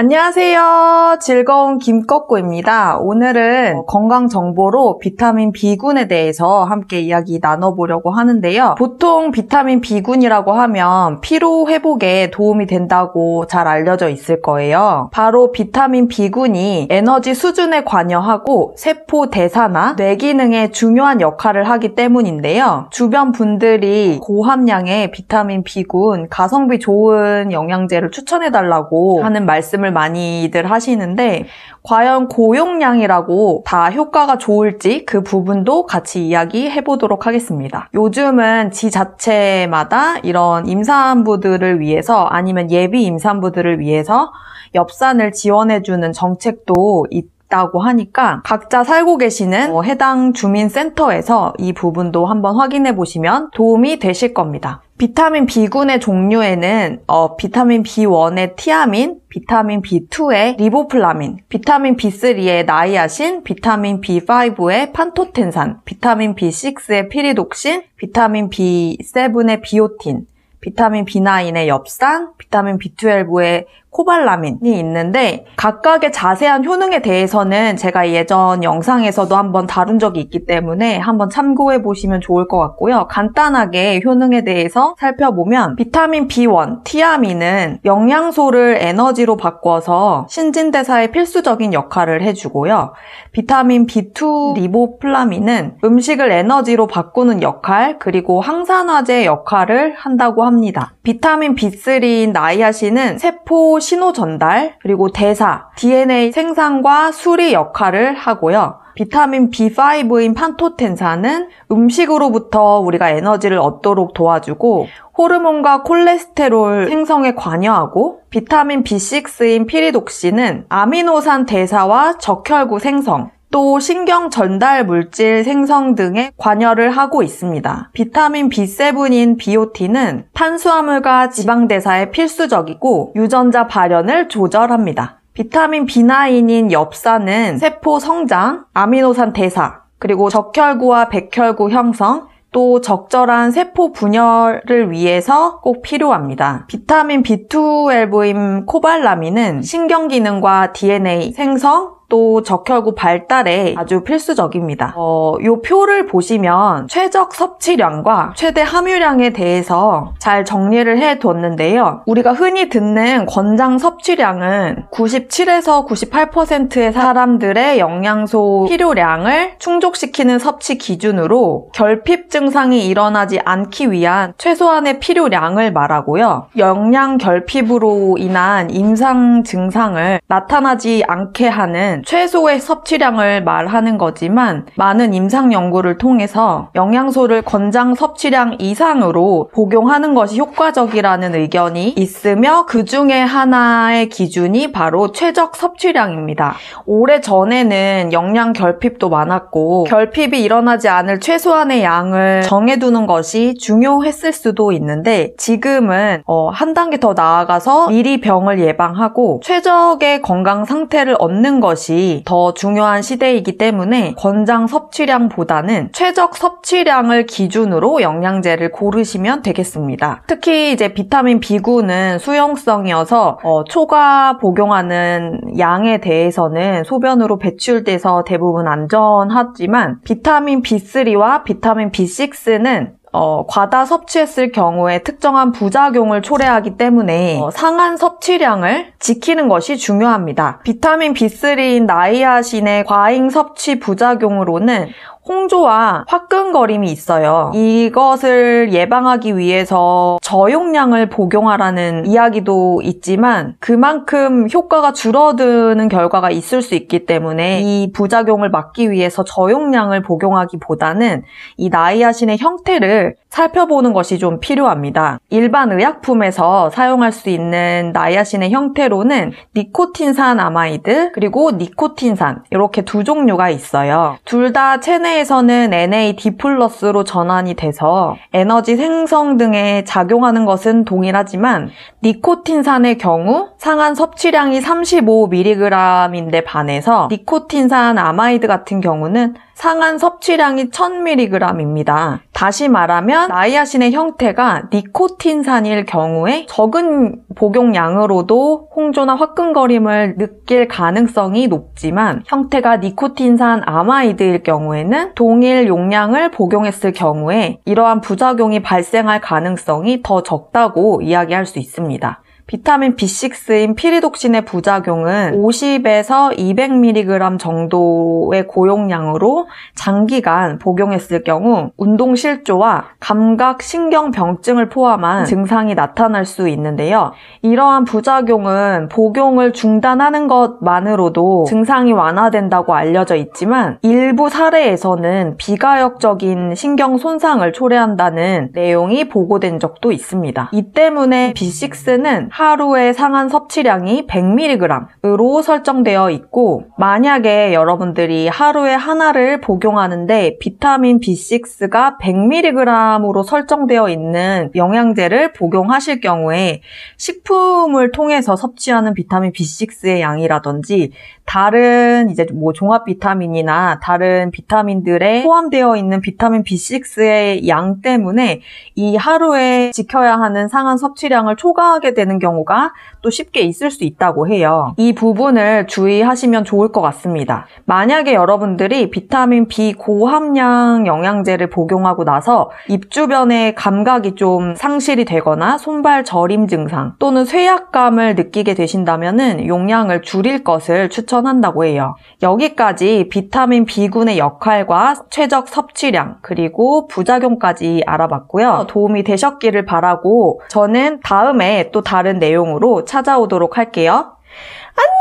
안녕하세요. 즐거운 김꺾고입니다. 오늘은 건강 정보로 비타민 B군에 대해서 함께 이야기 나눠보려고 하는데요. 보통 비타민 B군이라고 하면 피로 회복에 도움이 된다고 잘 알려져 있을 거예요. 바로 비타민 B군이 에너지 수준에 관여하고 세포 대사나 뇌 기능에 중요한 역할을 하기 때문인데요. 주변 분들이 고함량의 비타민 B군 가성비 좋은 영양제를 추천해달라고 하는 말씀을 말씀을 많이들 하시는데 과연 고용량이라고 다 효과가 좋을지 그 부분도 같이 이야기해 보도록 하겠습니다. 요즘은 지 자체마다 이런 임산부들을 위해서 아니면 예비 임산부들을 위해서 엽산을 지원해 주는 정책도 있 있다고 하니까 각자 살고 계시는 뭐 해당 주민센터에서 이 부분도 한번 확인해 보시면 도움이 되실 겁니다. 비타민 B군의 종류에는 어, 비타민 B1의 티아민, 비타민 B2의 리보플라민, 비타민 B3의 나이아신, 비타민 B5의 판토텐산, 비타민 B6의 피리독신, 비타민 B7의 비오틴, 비타민 B9의 엽산, 비타민 B12의 코발라민이 있는데 각각의 자세한 효능에 대해서는 제가 예전 영상에서도 한번 다룬 적이 있기 때문에 한번 참고해 보시면 좋을 것 같고요. 간단하게 효능에 대해서 살펴보면 비타민 B1, 티아민은 영양소를 에너지로 바꿔서 신진대사에 필수적인 역할을 해주고요. 비타민 B2 리보플라빈은 음식을 에너지로 바꾸는 역할 그리고 항산화제 역할을 한다고 합니다. 비타민 B3인 나이아신은 세포 신호 전달, 그리고 대사, DNA 생산과 수리 역할을 하고요. 비타민 B5인 판토텐산은 음식으로부터 우리가 에너지를 얻도록 도와주고 호르몬과 콜레스테롤 생성에 관여하고 비타민 B6인 피리독신은 아미노산 대사와 적혈구 생성, 또 신경 전달 물질 생성 등에 관여를 하고 있습니다. 비타민 B7인 비오틴은 탄수화물과 지방 대사에 필수적이고 유전자 발현을 조절합니다. 비타민 B9인 엽산은 세포 성장, 아미노산 대사, 그리고 적혈구와 백혈구 형성, 또 적절한 세포 분열을 위해서 꼭 필요합니다. 비타민 B12인 코발라민은 신경기능과 DNA 생성, 또 적혈구 발달에 아주 필수적입니다. 어, 이 표를 보시면 최적 섭취량과 최대 함유량에 대해서 잘 정리를 해뒀는데요. 우리가 흔히 듣는 권장 섭취량은 97에서 98%의 사람들의 영양소 필요량을 충족시키는 섭취 기준으로 결핍 증상이 일어나지 않기 위한 최소한의 필요량을 말하고요. 영양 결핍으로 인한 임상 증상을 나타나지 않게 하는 최소의 섭취량을 말하는 거지만 많은 임상 연구를 통해서 영양소를 권장 섭취량 이상으로 복용하는 것이 효과적이라는 의견이 있으며 그 중에 하나의 기준이 바로 최적 섭취량입니다. 오래 전에는 영양 결핍도 많았고 결핍이 일어나지 않을 최소한의 양을 정해두는 것이 중요했을 수도 있는데 지금은 어, 한 단계 더 나아가서 미리 병을 예방하고 최적의 건강 상태를 얻는 것이 것이 더 중요한 시대이기 때문에 권장 섭취량보다는 최적 섭취량을 기준으로 영양제를 고르시면 되겠습니다. 특히 이제 비타민 B군은 수용성이어서 어, 초과 복용하는 양에 대해서는 소변으로 배출돼서 대부분 안전하지만 비타민 B3와 비타민 B6는 어, 과다 섭취했을 경우에 특정한 부작용을 초래하기 때문에 어, 상한 섭취량을 지키는 것이 중요합니다. 비타민 B3인 나이아신의 과잉 섭취 부작용으로는 홍조와 화끈거림이 있어요. 이것을 예방하기 위해서 저용량을 복용하라는 이야기도 있지만 그만큼 효과가 줄어드는 결과가 있을 수 있기 때문에 이 부작용을 막기 위해서 저용량을 복용하기보다는 이 나이아신의 형태를 살펴보는 것이 좀 필요합니다. 일반 의약품에서 사용할 수 있는 나이아신의 형태로는 니코틴산 아마이드 그리고 니코틴산 이렇게 두 종류가 있어요. 둘 다 체내에 서는 NAD 플러스로 전환이 돼서 에너지 생성 등에 작용하는 것은 동일하지만 니코틴산의 경우 상한 섭취량이 35mg인데 반해서 니코틴산 아마이드 같은 경우는 상한 섭취량이 1000mg입니다. 다시 말하면 나이아신의 형태가 니코틴산일 경우에 적은 복용량으로도 홍조나 화끈거림을 느낄 가능성이 높지만 형태가 니코틴산 아마이드일 경우에는 동일 용량을 복용했을 경우에 이러한 부작용이 발생할 가능성이 더 적다고 이야기할 수 있습니다. 비타민 B6인 피리독신의 부작용은 50에서 200mg 정도의 고용량으로 장기간 복용했을 경우 운동 실조와 감각 신경 병증을 포함한 증상이 나타날 수 있는데요. 이러한 부작용은 복용을 중단하는 것만으로도 증상이 완화된다고 알려져 있지만 일부 사례에서는 비가역적인 신경 손상을 초래한다는 내용이 보고된 적도 있습니다. 이 때문에 B6는 하루의 상한 섭취량이 100mg으로 설정되어 있고 만약에 여러분들이 하루에 하나를 복용하는데 비타민 B6가 100mg으로 설정되어 있는 영양제를 복용하실 경우에 식품을 통해서 섭취하는 비타민 B6의 양이라든지 다른 이제 뭐 종합 비타민이나 다른 비타민들에 포함되어 있는 비타민 B6의 양 때문에 이 하루에 지켜야 하는 상한 섭취량을 초과하게 되는 경우가 또 쉽게 있을 수 있다고 해요. 이 부분을 주의하시면 좋을 것 같습니다. 만약에 여러분들이 비타민 B 고함량 영양제를 복용하고 나서 입 주변에 감각이 좀 상실이 되거나 손발 저림 증상 또는 쇠약감을 느끼게 되신다면 용량을 줄일 것을 추천한다고 해요. 여기까지 비타민 B군의 역할과 최적 섭취량 그리고 부작용까지 알아봤고요. 도움이 되셨기를 바라고 저는 다음에 또 다른 내용으로 찾아오도록 할게요. 안녕!